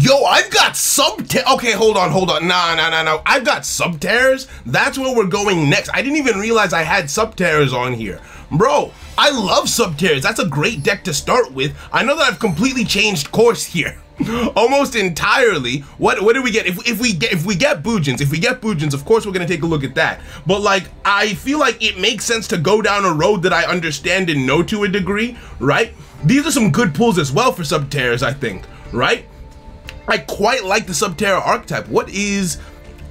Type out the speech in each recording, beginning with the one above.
Yo, I've got sub Okay, hold on, hold on. Nah, nah, nah, nah. I've got Subterrors. That's where we're going next. I didn't even realize I had Subterrors on here. Bro, I love Subterrors. That's a great deck to start with. I know that I've completely changed course here. Almost entirely. What what do we get? If, if we get if we get Bujins, if we get Bujins, of course we're gonna take a look at that. But like I feel like it makes sense to go down a road that I understand and know to a degree, right? These are some good pulls as well for Subterrors, I think, right? I quite like the Subterror archetype. What is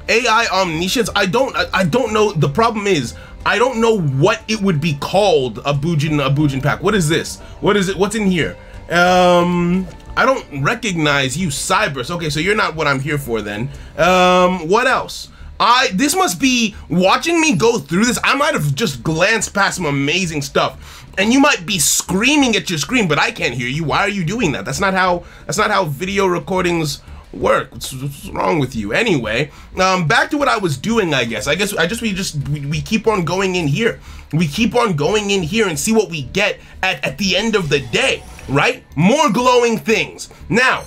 AI Omniscience? I don't I, I don't know. The problem is I don't know what it would be called a Bujin a Bujin pack. What is this? What is it? What's in here? Um I don't recognize you, Cybers. Okay, so you're not what I'm here for then. Um, what else? I this must be watching me go through this. I might have just glanced past some amazing stuff, and you might be screaming at your screen, but I can't hear you. Why are you doing that? That's not how. That's not how video recordings work. What's, what's wrong with you? Anyway, um, back to what I was doing. I guess. I guess. I just we just we, we keep on going in here. We keep on going in here and see what we get at at the end of the day right? More glowing things. Now,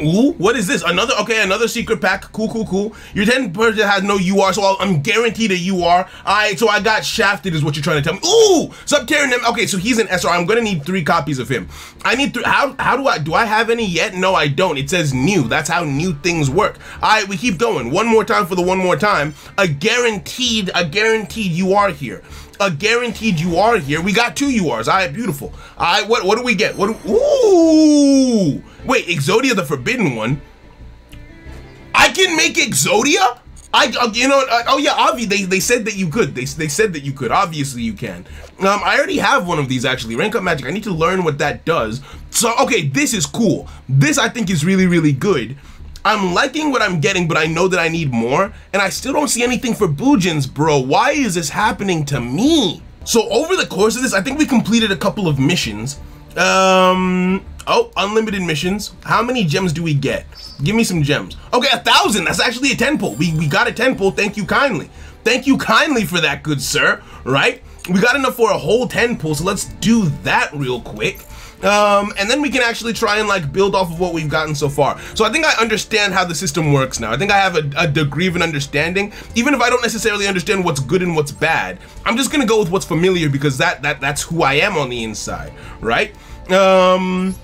Ooh, what is this? Another, okay, another secret pack. Cool, cool, cool. Your 10 person has no UR, so I'm guaranteed a UR. Alright, so I got shafted is what you're trying to tell me. Ooh, Subterror, okay, so he's an SR. I'm gonna need three copies of him. I need three, how, how do I, do I have any yet? No, I don't. It says new. That's how new things work. Alright, we keep going. One more time for the one more time. A guaranteed, a guaranteed UR here a guaranteed UR here. We got two URs. All right, beautiful. All right, what what do we get? What? Do, ooh, wait, Exodia the Forbidden One. I can make Exodia. I, uh, you know, uh, oh yeah, obviously they, they said that you could. They, they said that you could. Obviously you can. Um, I already have one of these actually. Rank up magic. I need to learn what that does. So okay, this is cool. This I think is really really good. I'm liking what I'm getting, but I know that I need more, and I still don't see anything for Bujins, bro. Why is this happening to me? So over the course of this, I think we completed a couple of missions. Um, oh, unlimited missions. How many gems do we get? Give me some gems. Okay, a thousand. That's actually a 10 pull. We, we got a 10 pull. Thank you kindly. Thank you kindly for that, good sir. Right? We got enough for a whole 10 pull, so let's do that real quick. Um, and then we can actually try and like build off of what we've gotten so far. So I think I understand how the system works now. I think I have a, a degree of an understanding, even if I don't necessarily understand what's good and what's bad. I'm just gonna go with what's familiar because that that that's who I am on the inside, right? Um,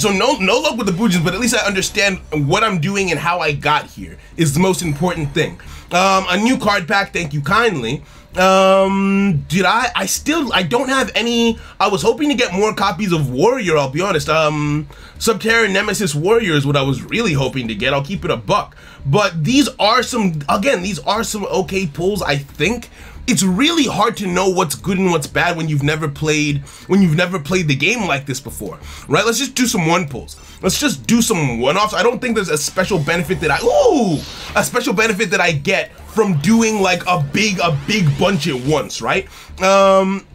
so no no luck with the Bujins, but at least I understand what I'm doing and how I got here is the most important thing. Um, a new card pack, thank you kindly. Um, did I? I still, I don't have any. I was hoping to get more copies of Warrior. I'll be honest. Um, Subterror Nemesis Warrior is what I was really hoping to get. I'll keep it a buck. But these are some. Again, these are some okay pulls. I think it's really hard to know what's good and what's bad when you've never played when you've never played the game like this before, right? Let's just do some one pulls. Let's just do some one-offs. I don't think there's a special benefit that I ooh a special benefit that I get from doing like a big a big bunch at once, right? Um,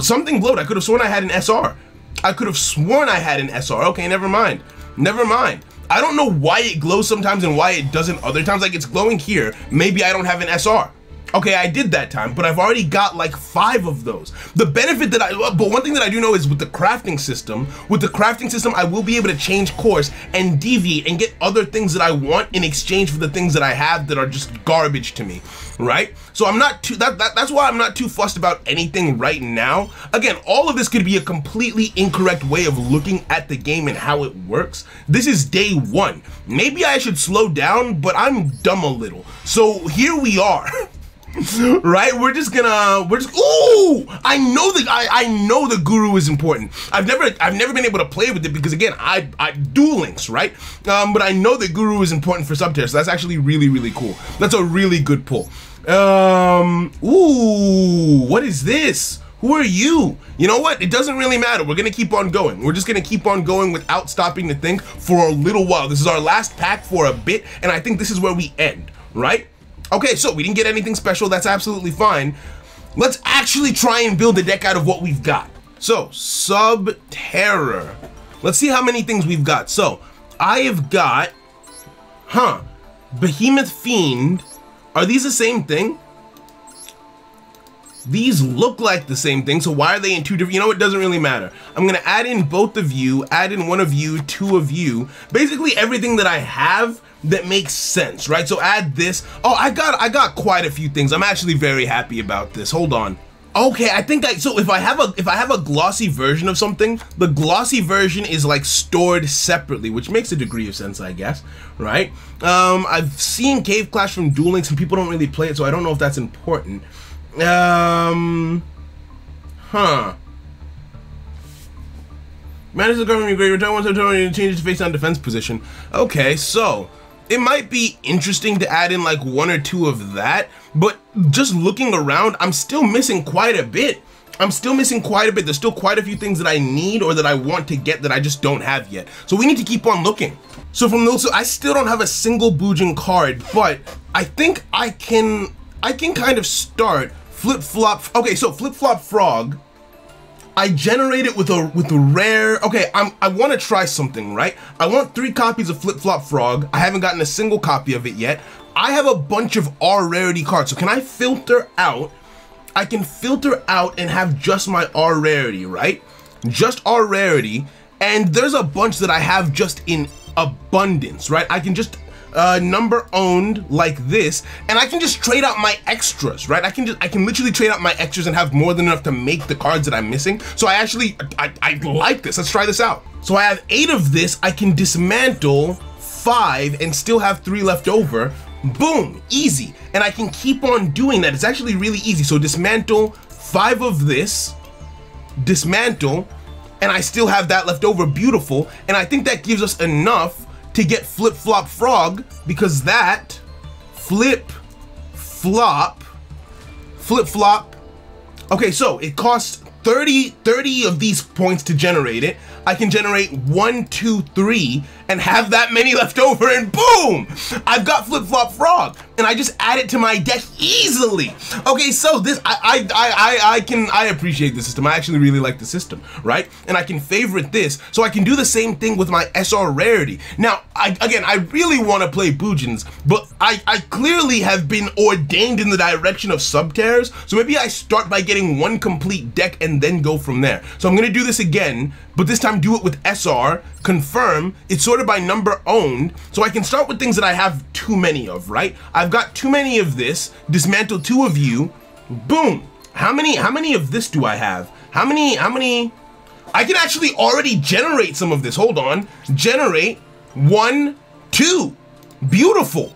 something glowed. I could have sworn I had an SR. I could have sworn I had an SR. Okay, never mind. Never mind. I don't know why it glows sometimes and why it doesn't other times. Like it's glowing here. Maybe I don't have an SR. Okay, I did that time, but I've already got like five of those. The benefit that I, but one thing that I do know is with the crafting system, with the crafting system, I will be able to change course and deviate and get other things that I want in exchange for the things that I have that are just garbage to me, right? So I'm not too, that, that that's why I'm not too fussed about anything right now. Again, all of this could be a completely incorrect way of looking at the game and how it works. This is day one. Maybe I should slow down, but I'm dumb a little. So here we are. right? We're just gonna we're just ooh! I know that I, I know the guru is important. I've never I've never been able to play with it because again I I Duel Links, right? Um, but I know that guru is important for Subterror, so that's actually really really cool. That's a really good pull. Um, ooh, what is this? Who are you? You know what? It doesn't really matter. We're gonna keep on going. We're just gonna keep on going without stopping to think for a little while. This is our last pack for a bit, and I think this is where we end, right? Okay, so we didn't get anything special. That's absolutely fine. Let's actually try and build a deck out of what we've got. So, Sub-Terror. Let's see how many things we've got. So, I have got, huh, Behemoth Fiend. Are these the same thing? These look like the same thing, so why are they in two different, you know, it doesn't really matter. I'm gonna add in both of you, add in one of you, two of you, basically everything that I have that makes sense, right? So add this. Oh, I got, I got quite a few things. I'm actually very happy about this. Hold on. Okay, I think I, so if I have a, if I have a glossy version of something, the glossy version is like stored separately, which makes a degree of sense, I guess, right? Um, I've seen Cave Clash from Duel Links and people don't really play it, so I don't know if that's important. Um, huh. Manage the government great return once to change to face on defense position. Okay, so it might be interesting to add in like one or two of that, but just looking around, I'm still missing quite a bit. I'm still missing quite a bit. There's still quite a few things that I need or that I want to get that I just don't have yet. So we need to keep on looking. So from those, I still don't have a single Bujin card, but I think I can, I can kind of start flip flop. Okay, so flip flop frog I generate it with a with a rare. Okay, I'm I want to try something, right? I want three copies of Flip Flop Frog. I haven't gotten a single copy of it yet. I have a bunch of R rarity cards, so can I filter out? I can filter out and have just my R rarity, right? Just R rarity, and there's a bunch that I have just in abundance, right? I can just uh, number owned like this, and I can just trade out my extras, right? I can just, I can literally trade out my extras and have more than enough to make the cards that I'm missing. So I actually, I, I like this. Let's try this out. So I have eight of this. I can dismantle five and still have three left over. Boom, easy. And I can keep on doing that. It's actually really easy. So dismantle five of this, dismantle, and I still have that left over. Beautiful. And I think that gives us enough to get Flip Flop Frog because that Flip Flop Flip Flop Okay, so it costs 30, 30 of these points to generate it. I can generate one, two, three, and have that many left over, and boom! I've got Flip Flop Frog, and I just add it to my deck easily. Okay, so this, I, I, I, I can, I appreciate the system. I actually really like the system, right? And I can favorite this, so I can do the same thing with my SR rarity. Now, I, again, I really want to play Bujins, but I, I clearly have been ordained in the direction of Subterrors, so maybe I start by getting one complete deck and then go from there. So I'm gonna do this again, but this time do it with SR, confirm, it's sorted by number owned, so I can start with things that I have too many of, right? I've got too many of this, dismantle two of you, boom. How many, how many of this do I have? How many, how many, I can actually already generate some of this, hold on. Generate, one, two, beautiful.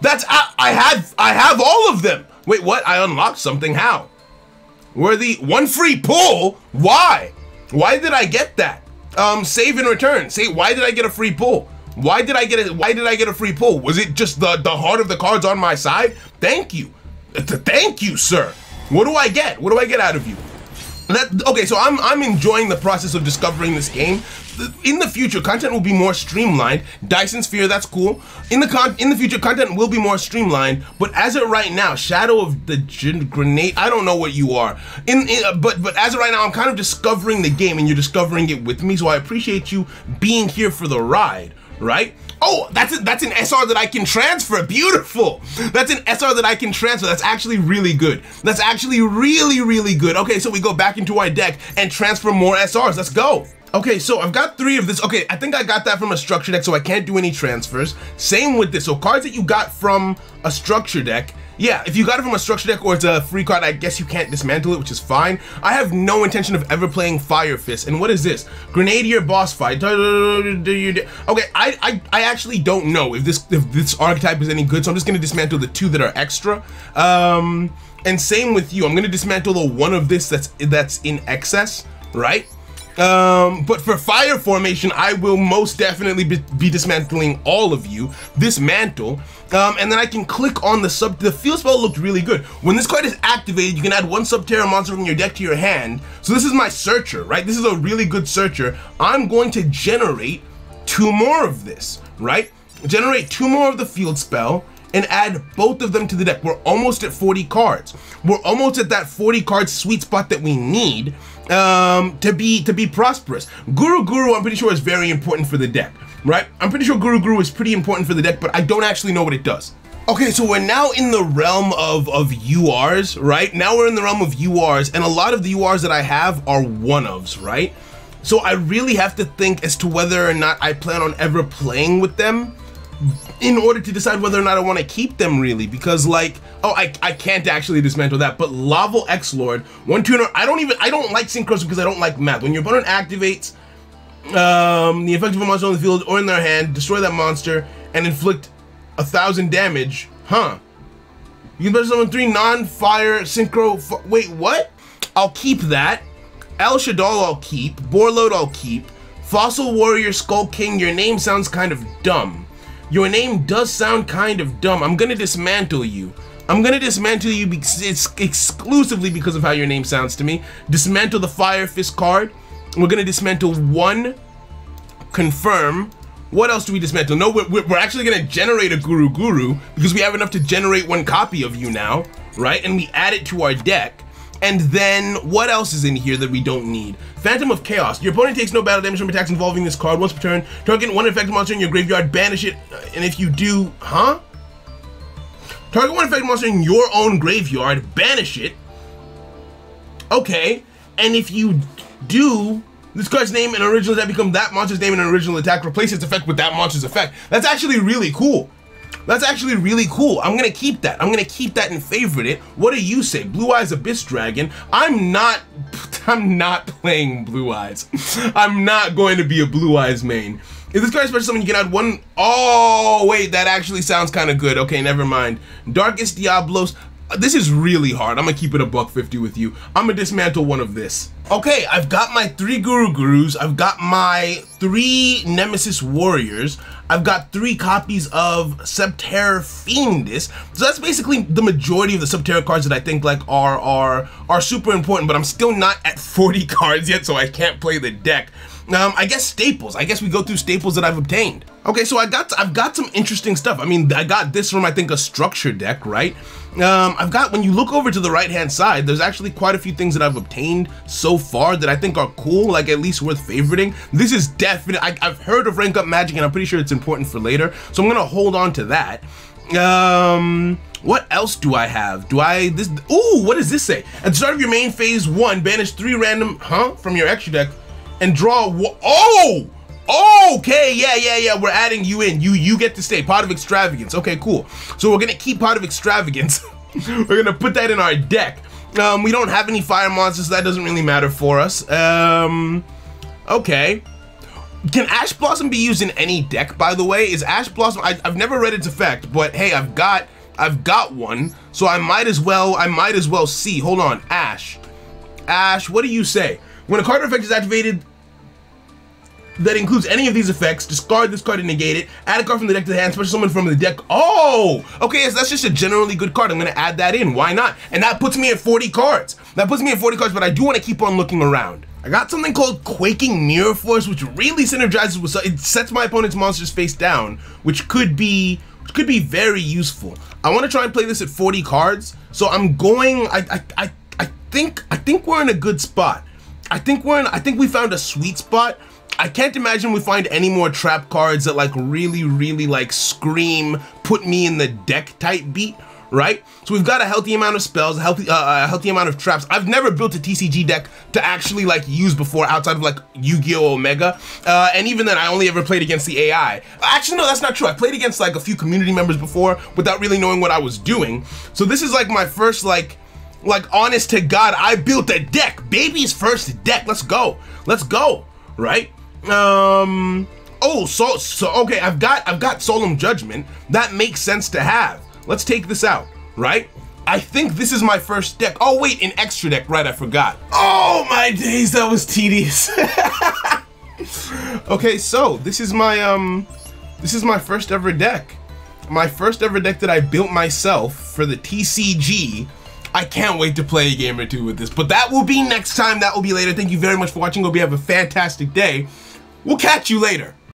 That's, I, I have, I have all of them. Wait, what? I unlocked something, how? Where the one free pull? Why? Why did I get that? Um, save and return. Say, why did I get a free pull? Why did I get it? Why did I get a free pull? Was it just the the heart of the cards on my side? Thank you, thank you, sir. What do I get? What do I get out of you? That, okay, so I'm I'm enjoying the process of discovering this game. In the future, content will be more streamlined. Dyson Sphere, that's cool. In the con in the future, content will be more streamlined. But as of right now, Shadow of the Grenade, I don't know what you are. In, in uh, but but as of right now, I'm kind of discovering the game, and you're discovering it with me. So I appreciate you being here for the ride right? Oh, that's a, that's an SR that I can transfer. Beautiful. That's an SR that I can transfer. That's actually really good. That's actually really, really good. Okay, so we go back into our deck and transfer more SRs. Let's go. Okay, so I've got three of this. Okay, I think I got that from a structure deck, so I can't do any transfers. Same with this. So cards that you got from a structure deck, yeah, if you got it from a structure deck or it's a free card, I guess you can't dismantle it, which is fine. I have no intention of ever playing Fire Fist. And what is this? Grenadier boss fight. Okay, I, I, I actually don't know if this if this archetype is any good, so I'm just gonna dismantle the two that are extra. Um, and same with you. I'm gonna dismantle the one of this that's that's in excess, right? Um, but for fire formation, I will most definitely be, be dismantling all of you. Dismantle. Um, and then I can click on the sub. The field spell looked really good. When this card is activated, you can add one Subterror monster from your deck to your hand. So this is my searcher, right? This is a really good searcher. I'm going to generate two more of this, right? Generate two more of the field spell and add both of them to the deck. We're almost at 40 cards. We're almost at that 40 card sweet spot that we need um, to be to be prosperous. Guru Guru, I'm pretty sure is very important for the deck, right? I'm pretty sure Guru Guru is pretty important for the deck, but I don't actually know what it does. Okay, so we're now in the realm of, of URs, right? Now we're in the realm of URs, and a lot of the URs that I have are one-ofs, right? So I really have to think as to whether or not I plan on ever playing with them in order to decide whether or not I want to keep them really because like oh I, I can't actually dismantle that but Laval X Lord one tuner I don't even I don't like synchros because I don't like math when your opponent activates um, the effect of a monster on the field or in their hand destroy that monster and inflict a thousand damage huh? You can special summon three non-fire synchro wait what? I'll keep that. El Shaddoll I'll keep. Borreload I'll keep. Fossil Warrior Skull King your name sounds kind of dumb your name does sound kind of dumb. I'm gonna dismantle you. I'm gonna dismantle you it's exclusively because of how your name sounds to me. Dismantle the Fire Fist card. We're gonna dismantle one. Confirm. What else do we dismantle? No, we're, we're actually gonna generate a Guru Guru because we have enough to generate one copy of you now, right? And we add it to our deck. And then what else is in here that we don't need? Phantom of Chaos. Your opponent takes no battle damage from attacks involving this card once per turn. Target one infected monster in your graveyard, banish it, uh, and if you do, huh? Target one infected monster in your own graveyard, banish it. Okay, and if you do, this card's name and original attack become that monster's name and original attack, replace its effect with that monster's effect. That's actually really cool. That's actually really cool. I'm gonna keep that. I'm gonna keep that and favorite it. What do you say? Blue Eyes Abyss Dragon. I'm not I'm not playing Blue Eyes. I'm not going to be a Blue Eyes main. If this card is special summon, you can add one. Oh, wait, that actually sounds kind of good. Okay, never mind. Darkest Diabolos. This is really hard. I'm gonna keep it a buck 50 with you. I'm gonna dismantle one of this. Okay, I've got my three Guru Gurus. I've got my three Nemesis Warriors. I've got three copies of Subterror Fiendess. So that's basically the majority of the Subterror cards that I think like are are are super important, but I'm still not at 40 cards yet, so I can't play the deck. Um, I guess staples. I guess we go through staples that I've obtained. Okay, so I got I've got some interesting stuff. I mean, I got this from I think a structure deck, right? Um, I've got when you look over to the right hand side, there's actually quite a few things that I've obtained so far that I think are cool, like at least worth favoriting. This is definite. I, have heard of rank up magic, and I'm pretty sure it's important for later, so I'm gonna hold on to that. Um, what else do I have? Do I this? Ooh, what does this say? At the start of your main phase one, banish three random, huh, from your extra deck and draw Oh! Okay, yeah, yeah, yeah. We're adding you in. You you get to stay. Pot of extravagance. Okay, cool. So we're gonna keep pot of extravagance. we're gonna put that in our deck. Um, we don't have any fire monsters, so that doesn't really matter for us. Um, okay. Can Ash Blossom be used in any deck, by the way? Is Ash Blossom, I, have never read its effect, but hey, I've got, I've got one, so I might as well, I might as well see. Hold on, Ash. Ash, what do you say? When a card effect is activated, that includes any of these effects. Discard this card and negate it. Add a card from the deck to the hand, special summon from the deck. Oh, okay, yes, that's just a generally good card. I'm gonna add that in, why not? And that puts me at 40 cards. That puts me at 40 cards, but I do wanna keep on looking around. I got something called Quaking Mirror Force, which really synergizes with, it sets my opponent's monsters face down, which could be, which could be very useful. I wanna try and play this at 40 cards, so I'm going, I, I, I, I think, I think we're in a good spot. I think we're in, I think we found a sweet spot I can't imagine we find any more trap cards that like really, really like scream, put me in the deck type beat, right? So we've got a healthy amount of spells, a healthy, uh, a healthy amount of traps. I've never built a TCG deck to actually like use before outside of like Yu-Gi-Oh! Omega. Uh, and even then I only ever played against the AI. Actually, no, that's not true. I played against like a few community members before without really knowing what I was doing. So this is like my first like, like honest to God, I built a deck. Baby's first deck. Let's go. Let's go. Right? Um. Oh, so so okay. I've got I've got solemn judgment. That makes sense to have. Let's take this out, right? I think this is my first deck. Oh wait, an extra deck. Right, I forgot. Oh my days, that was tedious. okay, so this is my um, this is my first ever deck. My first ever deck that I built myself for the TCG. I can't wait to play a game or two with this, but that will be next time. That will be later. Thank you very much for watching. Hope you have a fantastic day. We'll catch you later.